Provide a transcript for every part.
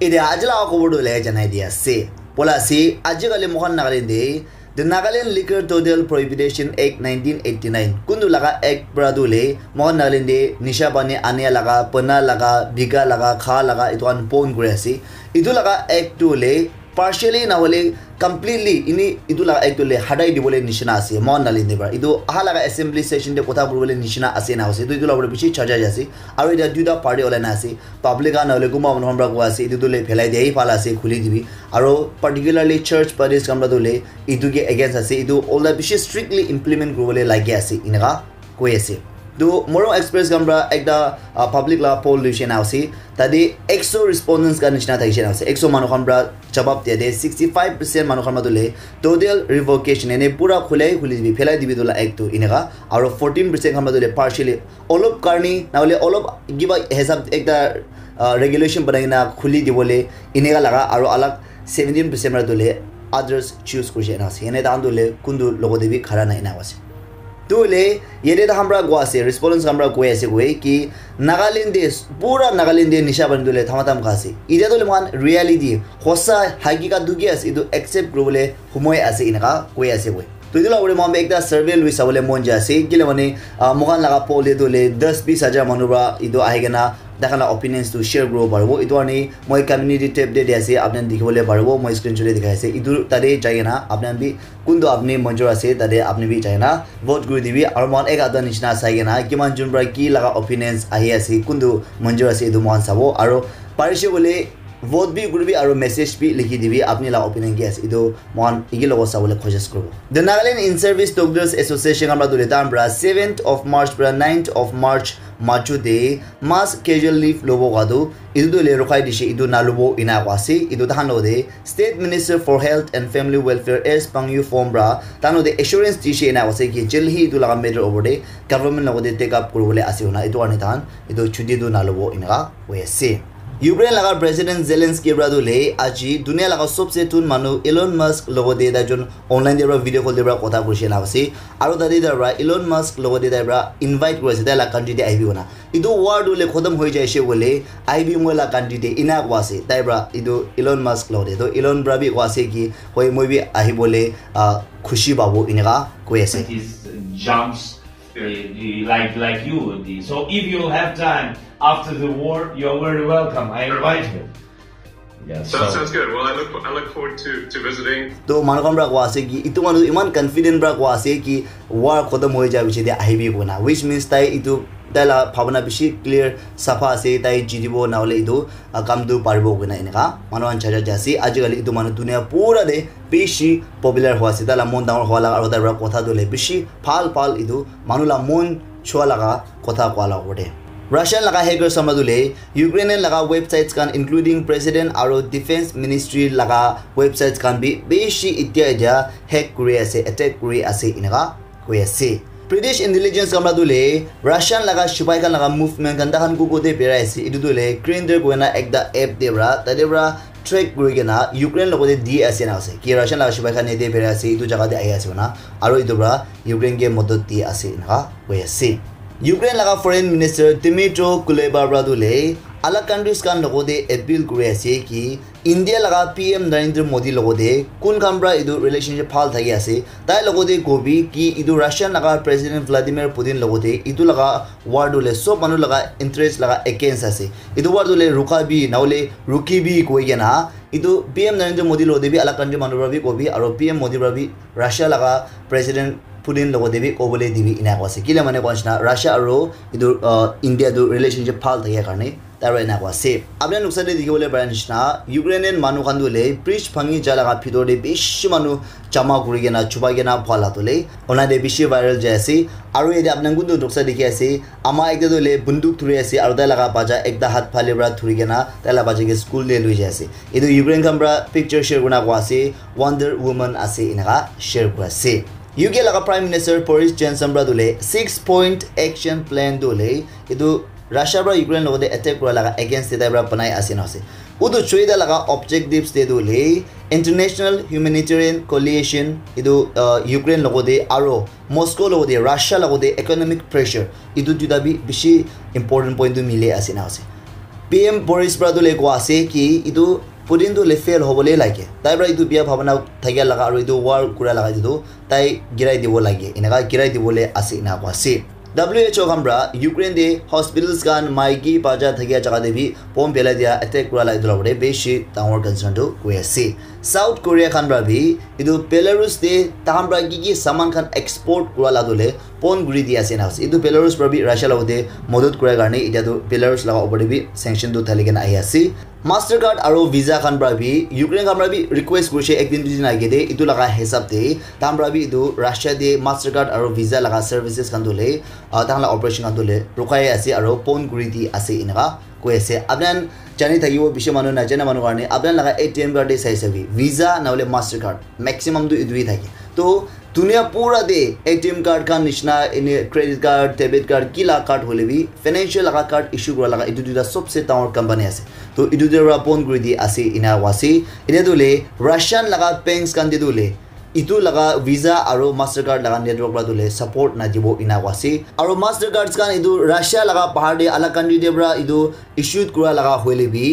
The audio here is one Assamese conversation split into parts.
এতিয়া আজি লগা খবৰটো উলিয়াই জনাই দি আছে পলা আছে আজিকালি মোহন নাগালেণ্ডে the Nagaland liquor total prohibition act nineteen eighty nine কোনটো লগা এক্ট পৰা উলে মোহন নাগালেণ্ডে নিচা পানী আনিয়া লগা পনা লগা বিঘা লগা খা লগা এইটো পন কৰি আছে এইটো লগা এক্টটো উলে পাৰ্চিয়েলি নহ'লে কমপ্লিটলি ইনি এইটো লগা একটোলে হাদাই দিবলৈ নিচিনা আছে মন নালিন্দে পৰা এইটো অহা লগা এছেম্বলি ছেশ্যনতে কথা ক'বলৈ নিচিনা আছে না হৈছে এইটো ল'বলৈ বেছি চাৰ্জাজ আছে আৰু এতিয়া দুটা পাৰ্টি ওলাই না আছে পাব্লিকা নহ'লে কোনোবা মানুহৰ পৰা কোৱা আছে এইটো তোলে ফেলাই দিয়ে ভাল আছে খুলি দিবি আৰু পাৰ্টিকুলাৰলি চাৰ্চ পাৰ্টিজ কামৰা তোলে এইটোকে এগেইনষ্ট আছে এইটো অলপ বেছি ষ্ট্ৰিক্টলি ইমপ্লিমেণ্ট কৰিবলৈ লাগি আছে এনেকুৱা কৈ আছে তো মোৰো এক্সপ্ৰেছ কামৰা একটা পাব্লিক লা পল লৈছে না আছে তাতে একশ ৰেছপণ্ডেঞ্চ কাৰ নিচিনা থাকিছে না আছে একশ মানুহখন পৰা জবাব দিয়া দে ছিক্সটি ফাইভ পাৰ্চেণ্ট মানুহখন পৰা তোলে টোটেল ৰিভকেশ্যন এনে পূৰা খোলাই খুলি দিবি ফেলাই দিবি তোলা একটো এনেকুৱা আৰু ফৰ্টিন পাৰ্চেণ্ট খান তোলে পাৰ্চিয়েলি অলপ কাৰণে নহ'লে অলপ কিবা হেচাপ একটা ৰেগুলেশ্যন বনাই কিনে খুলি দিবলৈ এনেকুৱা লগা আৰু অলপ ছেভেণ্টিন পাৰ্চেণ্ট পৰা তোলে আদাৰ্ছ চুজ কৰিছে এনে আছে এনে তাহান তোলে কোনটো তোলে ইয়াতে আমরা গো আছে রেসপন্স আমরা কৈ আছে কৈ কি নাগালেণ্ডে পুরা নাগালেণ্ডে নিশা বানি তোলে থামাথাম খাছে এতিয়া তোলে মান রিয়ালিটি সঁচা হাকিকাত দুকি আছে এইটো একসেপ্ট কৰিবলৈ সময় আছে এনেকুৱা কৈ আছে কৈ। তো এইটো লগতে মই একটা সাৰ্ভে লৈ চাবলৈ মন যায় আছে কেলে মানে মোকান লগা পলে তোলে দহ বিছ হাজাৰ মানুহৰ পৰা এইটো আহি কিনা দেখানা অপিনিয়ন্সটো শ্বেয়াৰ কৰিব পাৰিব এইটো আনি মই কমিউনিটি টেপ ডে আছে আপুনি দেখিবলৈ পাৰিব মই স্ক্ৰীনশ্বটে দেখাই আছে। এইটো তাতে যাই না আপোনাৰ বি কোনটো আপুনি মঞ্জুৰ আছে তাতে আপুনি বি যায় না ভোট কৰি দিবি। আৰু মই এক আধা নিচিনা চাই কিনা কিমান যোন পৰা কি লগা অপিনিয়ন্স আহি আছে কোনটো মঞ্জুৰ আছে এইটো মই চাব। আৰু পাৰিছে বুলি ভোট বি কৰিবি আৰু মেছেজ বি লিখি দিবি। আপুনি লগা অপিনিয়ন কি আছে? এইটো মই ইকি লগত চাবলৈ সজেষ্ট কৰিব। The Nagaland in service doctors association আমাৰ দলে তাৰ পৰা। ছেভেন্থ অফ মাৰ্চ পৰা নাইন্থ অফ মাৰ্চ মাজতে মাছ কেজুৱেল লিভ ল'ব কাটো এইটো দলে ৰখাই দিছে এইটো নাল'ব ইনা আছে। এইটো তাহান লগতে state minister for health and family welfare S Pangnyu Phom পৰা। তাহান লগতে এচুৰেঞ্চ দিছে এনা আছে কি জেলহি এইটো লগা মেটাৰ ওপৰতে গভৰ্ণমেণ্ট লগতে টেক আপ কৰিবলৈ আছে শুনা এইটো কাৰণে তাহান এইটো ছুটিটো নাল'ব এনেকুৱা হৈ আছে। ইউক্ৰেইন লাগাৰ প্ৰেচিডেণ্ট জেলেন্সকি ব্ৰাদুলে আজি দুনিয়া লগা চবচে তুন মানুহ ইলন মাস্ক লগতে এজন অনলাইন দিয়া পৰা ভিডিঅ' কল দিয়া পৰা কথা কৈছে না আছে আৰু তাতে তাৰ পৰা ইলন মাস্ক লগতে তাৰ পৰা ইনভাইট কৰিছে তাই লাগ কাণ্ট্ৰিতে আহিবি না এইটো ৱাৰ্ড হ'লে খতম হৈ যাইছে বোলে আহিবি মই লাগ কাণ্ট্ৰিতে ইনা কোৱা আছে তাইৰ পৰা এইটো ইলন মাস্ক লগতে তো ইলন পৰা বি কোৱা আছে কি হয় মই বি আহিবলৈ খুচি পাব এনেকুৱা কৈ আছে। the, the, like like you. would be. so if you have time after the war, you're very welcome. I invite you. Yeah, so. Sounds, sounds good. Well, I look I look forward to to visiting. તો માણકોમ બ્રાક વાસે કી ઇતુ માનુ ઇમાન કન્ફિડન્ટ બ્રાક વાસે કી war ખતમ હોઈ જાવી છે તે આઈબી કોના which means તાઈ itu. তাইলা ভাৱনা বেছি ক্লিয়াৰ চাফা আছে তাই জিদিব নহ'লে এইটো কামটো পাৰিব কোনা এনেকুৱা মানুহ আঞ্চাৰ আছে আজিকালি এইটো মানুহ ধুনীয়া পুৰা দে বেছি পপুলাৰ হোৱা আছে তাইলা মন ডাঙৰ হোৱা লগা আৰু তাৰ পৰা কথা দিলে বেছি ভাল ভাল এইটো মানুহলা মন চোৱা লগা কথা কোৱা লগতে ৰাছিয়ান লগা হেকাৰ চম্বাদুলে ইউক্ৰেইনিয়ান লগা ৱেবছাইটছ খান ইনক্লুডিং প্ৰেচিডেণ্ট আৰু ডিফেন্স মিনিষ্ট্ৰীৰ লগা ৱেবছাইটছ খান বি বেছি এতিয়া এতিয়া হেক কৰি আছে এটেক কৰি আছে এনেকুৱা কৈ আছে ব্ৰিটিছ ইণ্টেলিজেঞ্চ কামৰা দলে ৰাছিয়ান লগা চিপাই খান লগা মুভমেণ্ট খান তাহান কুকুতে বেৰাই আছে এইটো দলে ক্ৰেণ্ডাৰ গৈ না একটা এপ দিয়ে পৰা তাতে পৰা ট্ৰেক কৰি কিনা ইউক্ৰেইন লগতে দি আছে না আছে কি ৰাছিয়ান লগা চিপাই খান এতিয়া বেৰাই আছে এইটো জেগাতে আহি আছে না আৰু এইটোৰ পৰা ইউক্ৰেইনকে মদত দি আছে এনেকুৱা কৈ আছে ইউক্ৰেইন লগা ফৰেইন মিনিষ্টাৰ টিমিট্ৰ কুলেবাৰ পৰা দলে আলাগ কাণ্ট্ৰিজ খান লগতে এপিল কৰি আছে কি ইণ্ডিয়া লগা পি এম নৰেন্দ্ৰ মোদীৰ লগতে পৰা এইটো ৰিলেশ্যনশ্বিপ ভাল থাকি আছে তাইৰ লগতে কবি কি এইটো ৰাছিয়ান লগা প্ৰেচিডেণ্ট ভ্লাডিমিৰ পুটিন লগতে এইটো লগা ৱাৰ্ড হ'লে চব মানুহ লগা ইণ্টাৰেষ্ট লগা এগেইনষ্ট আছে এইটো ৱাৰ্ড হ'লে ৰুখাবি নহ'লে ৰুকিবি কৈ কিনা এইটো পি এম নৰেন্দ্ৰ মোদীৰ লগতে বি আলাগ কাণ্ট্ৰিৰ মানুহৰ পৰা বি কবি আৰু পি এম মোদীৰ পৰা বি ৰাছিয়া লগা প্ৰেচিডেণ্ট পুটিন লগতে বি ক'বলৈ দিবি এনেকুৱা আছে কেলৈ মানে কোৱা নিচিনা ৰাছিয়া আৰু এইটো ইণ্ডিয়াটো ৰিলেশ্যনশ্বিপ ভাল থাকে কাৰণে তাৰ এনেকুৱা আছে দেখিবলৈ পাৰে নিচিনা ইউক্ৰেইনিয়ান মানুহ খান দিলে ব্ৰিজ ভাঙি যা লগা ভিতৰতে বেছি মানুহ জমা কৰি কিনা চুবাই কিনা ভাল হাতলে অনাদে বেছি ভাইৰেল যাই আছে আৰু এতিয়া আপোনাৰ কোনটো লোকচা দেখি আছে আমাৰ একটা দিলে বন্দুক ধৰি আছে আৰু তাই লগা বাজা একটা হাত ফালে পৰা ধৰি কিনা তাই লগা বাজাকে স্কুললৈ লৈ যাই আছে এইটো ইউক্ৰেইন খান পৰা পিকচাৰ শ্বেয়াৰ কৰা কোৱা আছে ৱাণ্ডাৰ উমেন আছে এনেকুৱা শ্বেয়াৰ কৰা আছে ইউ কে লগা প্ৰাইম মিনিষ্টাৰ পৰিছ জেনছন পৰা দিলে ছিক্স পইণ্ট একশ্যন প্লেন দিলে এইটো ৰাছিয়াৰ পৰা ইউক্ৰেইন লগতে এটেক কৰা লগা এগেইনষ্ট এটাৰ পৰা বনাই আছে। নহছে উটো চুইদা লগা অবজেক্টিভছ দে দিলে ইণ্টাৰনেশ্যনেল হিউমেনিটেৰিয়ান কলিয়েশ্যন এইটো ইউক্ৰেইন লগতে আৰু মস্কো লগতে ৰাছিয়া লগতে ইকনমিক প্ৰেছাৰ এইটো দুটা বি বেছি ইম্পৰ্টেণ্ট পইণ্টটো মিলি আছে নহছে PM Boris Pradule ko ase ki idu পুদিন তো লেফেল হ'বলৈ লাগে। তাই পৰা এইটো বিয়া ভাৱনা থাকিব লগা আৰু এইটো ৱাৰ কৰা লগা যিটো তাই গিৰাই দিব লাগে এনেকুৱা গিৰাই দিবলৈ আছে এনেকুৱা আছে। এইচ অ' খানৰা ইউক্ৰেইন দে হস্পিটেলছ খান মাইকী পাজা থাকিয়া জেগা দেৱী পম পেলাই দিয়া এটেক কৰা লাগে লগতে বেছি ডাঙৰ কনচাৰ্ণটো কৈ আছে চাউথ কোৰিয়া খানৰা ভি এইটো পেলাৰুছ দে তাহান পৰা কি কি চামান খান এক্সপৰ্ট কৰা লাগলে পন গুৰি দি আছে নাছে এইটো পেলাৰুছ পৰা ৰাছিয়াৰ লগতে মদত কৰাৰ কাৰণে এতিয়াতো পেলাৰুছ লগা ওপৰতে বি চেংচনটো ঢালি কেনে আহি আছে। মাষ্টাৰ কাৰ্ড আৰু ভিজা খান পৰা বি ইউক্ৰেইন খান পৰা বি ৰিকুৱেষ্ট কৰিছে একদিন দুদিন আগে দে এইটো লগা হিচাপ দে। তাহান পৰা বি এইটো ৰাছিয়া দিয়ে মাষ্টাৰ কাৰ্ড আৰু ভিজা লগা ছাৰ্ভিচেছ খান তোলে তাহান অপাৰেশ্যন খান তোলে ৰখাই আছে আৰু পন গুৰি দি আছে এনেকুৱা কৈ আছে। আপোনাৰ জানি থাকিব বেছি মানুহ নাজানে মানুহ কাৰণে আপোনাৰ লগা এ টি এম কাৰ্ডে চাই চাবি। ভিজা নহ'লে মাষ্টাৰ কাৰ্ড মেক্সিমামটো এইটোৱে থাকে। তো দুনিয়া পুৰা দে এ টি এম কাৰ্ড খান নিচিনা এনে ক্ৰেডিট কাৰ্ড ডেবিট কাৰ্ড কি লগা কাৰ্ড হ'লে বি ফাইনেন্সিয়েল লগা কাৰ্ড ইছ্যু কৰা লগা এইটো দুটা চবচে ডাঙৰ কোম্পানী আছে তো এইটো দুটা পন কৰি দি আছে ইনা ৱাচি এতিয়া তোলে ৰাছিয়ান লগা বেংকছ খান দি তোলে ইটো লগা ভিজা আৰু মাষ্টাৰ কাৰ্ড লগা নেটৱৰ্ক পৰা তোলে ছাপৰ্ট নাদিব ইনা ৱাচি আৰু মাষ্টাৰ কাৰ্ডছ খান এইটো ৰাছিয়া লগা পাহাৰ দে আলাগ কাণ্ট্ৰি দে পৰা এইটো ইছ্যুড কৰা লগা হ'লে বি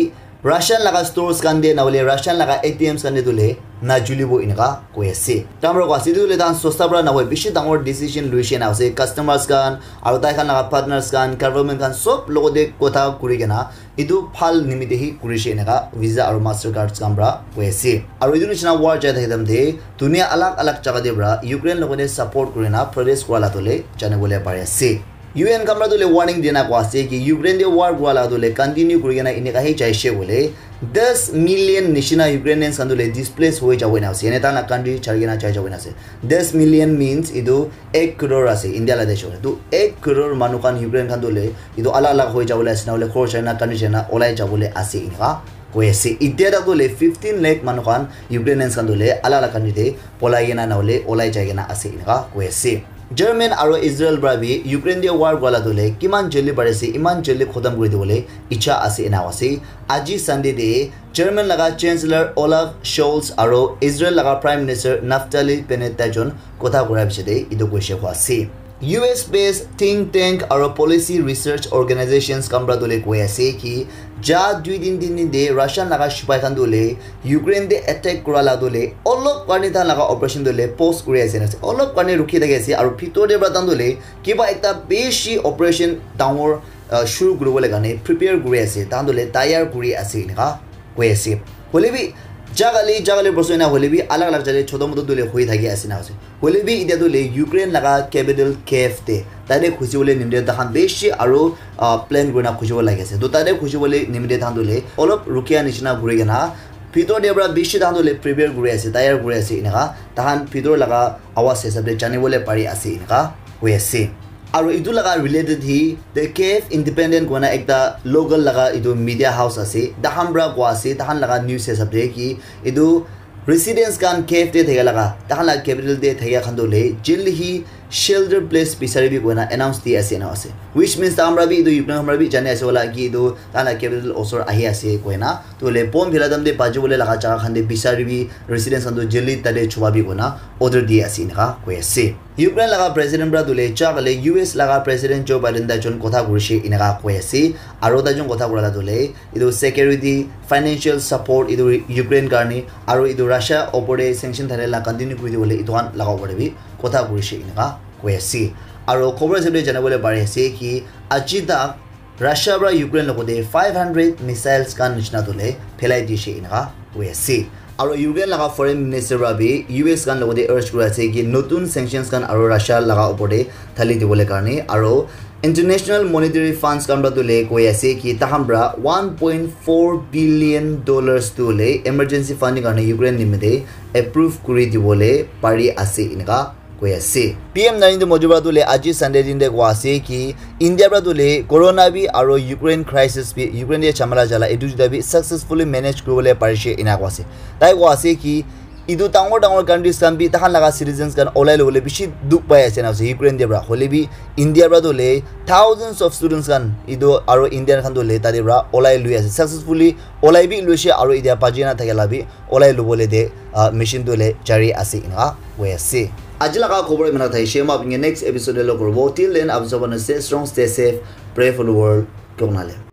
ৰাছিয়ান লগা ষ্ট'ৰ্ছ খান দিয়ে নহ'লে ৰাছিয়ান লগা এ টি এমছ খান দিয়ে তোলে নাজুলিব এনেকুৱা কৈ আছে তাৰ কোৱা যিটো বোলে তাহান চস্তাৰ পৰা নহয় বেছি ডাঙৰ ডিচিশ্যন লৈছে না আছে কাষ্টমাৰ্ছ খান আৰু তাই খান লগা পাৰ্টনাৰ্ছ খান গভৰ্ণমেণ্ট খান চব লগতে কথা কৰি কেনা এইটো ভাল নিমিত্তেহি কৰিছে এনেকুৱা ভিজা আৰু মাষ্টাৰ কাৰ্ডছ খান পৰা কৈ আছে আৰু এইটো নিচিনা ৱাৰ যাই থাকে দে ধুনীয়া আলাগ আলাগ জেগা দিয়ে পৰা ইউক্ৰেইন লগতে ছাপৰ্ট কৰি না প্ৰৱেশ কৰা লাতলে জানিবলৈ পাৰে আছে ইউ এন কামৰা তোলে ৱাৰ্ণিং দিয়া কোৱা আছে কি ইউক্ৰেইন দিয়ে ৱাৰ কৰা তোলে কণ্টিনিউ কৰি কেনে এনেকুৱাহে চাইছে বোলে দহ মিলিয়ন নিচিনা ইউক্ৰেইনিয়ানছ কান্দোলে ডিছপ্লেচ হৈ যাব না আছে এনে এটা কাণ্ট্ৰি চাৰি কিনা চাই যাব না আছে দহ মিলিয়ন মিনছ এইটো এক ক্ৰ'ৰ আছে ইণ্ডিয়া লাইদেশ তো এক ক্ৰ'ৰ মানুহ খান ইউক্ৰেইন কান্দোলে এইটো আলাগ আলাগ হৈ যাবলৈ আছে চাইনা ওলাই যাবলৈ আছে এনেকুৱা কৈ আছে এতিয়া তাক তোলে ফিফটিন লেখ মানুহ খান ইউক্ৰেইনিয়ানছ কান্দোলে আলাগ আলাগ কাণ্ট্ৰিতে পলাই কিনা নহ'লে ওলাই যায় কিনা আছে এনেকুৱা কৈ আছে জাৰ্মেন আৰু ইজৰাইল ব্ৰাবি ইউক্ৰেইন দিয়ে ৱাৰ গোৱালা তোলে কিমান জল্দি পাৰিছে ইমান জল্দি খতম কৰি দিবলৈ ইচ্ছা আছে এনাও আছে আজি ছানডে ডে জাৰ্মেন লগা চেঞ্চেলাৰ অলাভ শ্বলছ আৰু ইজৰাইল লগা প্ৰাইম মিনিষ্টাৰ নাফটালি পেনেটাজন কথা কৰাৰ পিছতে এইটো কৈছে হোৱা আছে। U S based think tank আৰু পলিচি ৰিচাৰ্চ অৰ্গেনাইজেশ্যনছ কামৰা দলে কৈ আছে কি যা দুই দিন তিনি দিন দে ৰাছিয়ান লগা চিপাই খান দলে ইউক্ৰেইন দে এটেক কৰা লা দলে অলপ কাৰণে তাৰ লগা অপাৰেশ্যন দলে পষ্ট কৰি আছে আছে অলপ কাৰণে ৰখি থাকি আছে আৰু ভিতৰতে পৰা তান দলে কিবা এটা বেছি অপাৰেশ্যন ডাঙৰ চুৰ কৰিবলৈ কাৰণে প্ৰিপেয়াৰ কৰি আছে তাহান দলে টায়াৰ কৰি আছে এনেকুৱা কৈ আছে হ'লে বি জাগালি জাগালি বস্তু এনে হ'লে বি আলাগ আলাগ জাগাত ছোট মোটো দলে হৈ থাকি আছে না হ'লে বি এতিয়া দলে ইউক্ৰেইন লগা কেপিটেল কেফ দে তাতে খুচিবলৈ নিমিতে তাহান বেছি আৰু প্লেন কৰি না খুচিব লাগিছে তো তাতে খুচিবলৈ নিমিতে তাহান দলে অলপ ৰুকিয়া নিচিনা ঘূৰি কিনা ভিতৰ দিয়া পৰা বেছি তাহান দলে প্ৰিপেয়াৰ কৰি আছে টায়াৰ কৰি আছে এনেকুৱা তাহান ভিতৰ লগা আৱাজ হিচাপে জানিবলৈ পাৰি আছে এনেকুৱা হৈ আছে। আৰু এইটো লগা ৰিলেটেড হি দ্য কেফ ইণ্ডিপেণ্ডেণ্ট কোৱা এটা লোকেল লগা এইটো মিডিয়া হাউচ আছে তাহান পৰা কোৱা আছে তাহান লগা নিউজ হিচাপে কি এইটো ৰেচিডেঞ্চ খান কেফ দে থাকে লগা তাহান লগা কেপিটেল দে থাকে খান দলে জেল হি shelter place বিচাৰিবি কৈ না এনাউন্স দি আছে না আছে উইচ মিনছ তামৰা বি ইটো ইউক্ৰেইন আমৰা বি জানি আছে ওলা কি ইটো তানা কেপিটেল ওচৰ আহি আছে কৈ না তোলে পম ভিলা দাম দে বাজিবলৈ লগা জাগা খান দে বিচাৰিবি ৰেচিডেন্স খান জেলি তাতে ছুবাবি কৈ না অৰ্ডাৰ দি আছে না কৈ আছে ইউক্ৰেইন লগা প্ৰেচিডেণ্ট পৰা তোলে চাগলে ইউ এছ লগা প্ৰেচিডেণ্ট জো বাইডেন দাজন কথা কৰিছে এনেকা কৈ আছে আৰু দাজন কথা কৰা তোলে এইটো ছেকিউৰিটি ফাইনেন্সিয়েল ছাপৰ্ট এইটো ইউক্ৰেইন কাৰণে আৰু এইটো ৰাছিয়া ওপৰে চেংচন থাকে কণ্টিনিউ কৰি দিবলৈ এইটো লগাব পাৰিবি কথা কৰিছে এনেকা কৈ আছে। আৰু খবৰ হিচাপে জানিবলৈ পাৰি আছে কি আজি তাক ৰাছিয়াৰ পৰা ইউক্ৰেইন লগতে ফাইভ হাণ্ড্ৰেড মিছাইলছ কান নিচিনা তোলে পেলাই দিছে এনেকুৱা কৈ আছে। আৰু ইউক্ৰেইন লগা ফৰেইন মিনিষ্টাৰ বাবে ইউ এছ খান লগতে আৰ্জ কৰি আছে কি নতুন চেংচনছ খান আৰু ৰাছিয়াৰ লগা ওপৰতে ঢালি দিবলৈ কাৰণে। আৰু ইণ্টাৰনেশ্যনেল মনিটাৰী ফাণ্ডছ তোলে কৈ আছে কি তাহাম পৰা one point four billion dollars তোলে এমাৰ্জেঞ্চি ফাণ্ডিং কাৰণে ইউক্ৰেইন নিমিত্তে এপ্ৰুভ কৰি দিবলৈ পাৰি আছে এনেকুৱা কৈ আছে পি এম নৰেন্দ্ৰ পৰা তোলে আজি ছানডে দিনতে কোৱা আছে কি ইণ্ডিয়াৰ পৰা তোলে কৰোণা বি আৰু ইউক্ৰেইন ক্ৰাইচিছ বি ইউক্ৰেইন চামালা জ্বালা এইটো দুটা বি ছাকচেছফুলি মেনেজ কৰিবলৈ পাৰিছে এনে কোৱা আছে তাই কোৱা আছে কি ইটো ডাঙৰ ডাঙৰ কাণ্ট্ৰিজ খান বি তাহান লগা চিটিজেনছ খান ওলাই ল'বলৈ বেছি দুখ পাই আছে না ইউক্ৰেইন দিয়াৰ পৰা হ'লে বি ইণ্ডিয়াৰ পৰা তোলে থাউজেণ্ডছ অফ ষ্টুডেণ্টছ খান ইটো আৰু ইণ্ডিয়ান খান তোলে তাৰে পৰা ওলাই লৈ আছে ছাকচেছফুলি ওলাই বি লৈছে আৰু এতিয়া পাজি নাথাকে লাভি ওলাই ল'বলৈ দে মেচিন তোলে জাৰি আছে এনেকুৱা কৈ আছে আজি লগা খবৰ ইমান থাকি শ্বেম আপুনি নেক্সট এপিচডলৈ কৰিব টিল দেন আপুনি চব stay strong stay safe pray for world কংনালে